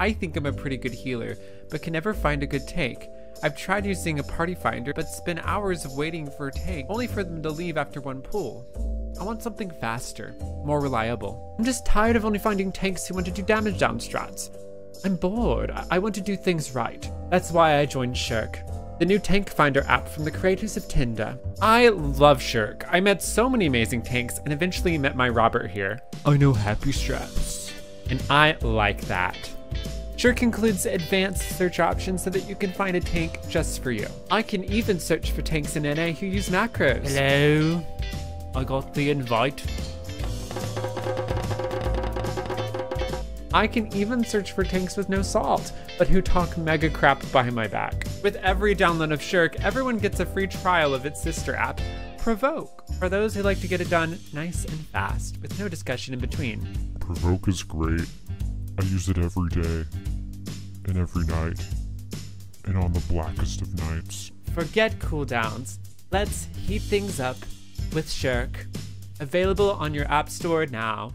I think I'm a pretty good healer, but can never find a good tank. I've tried using a party finder, but spent hours of waiting for a tank, only for them to leave after one pull. I want something faster, more reliable. I'm just tired of only finding tanks who want to do damage down strats. I'm bored. I, I want to do things right. That's why I joined Shirk, the new tank finder app from the creators of Tinder. I love Shirk. I met so many amazing tanks and eventually met my Robert here. I know happy strats. And I like that. Shirk includes advanced search options so that you can find a tank just for you. I can even search for tanks in NA who use macros. Hello? I got the invite. I can even search for tanks with no salt, but who talk mega crap behind my back. With every download of Shirk, everyone gets a free trial of its sister app, Provoke, for those who like to get it done nice and fast, with no discussion in between. Provoke is great. I use it every day, and every night, and on the blackest of nights. Forget cooldowns. Let's heat things up with Shirk. Available on your app store now.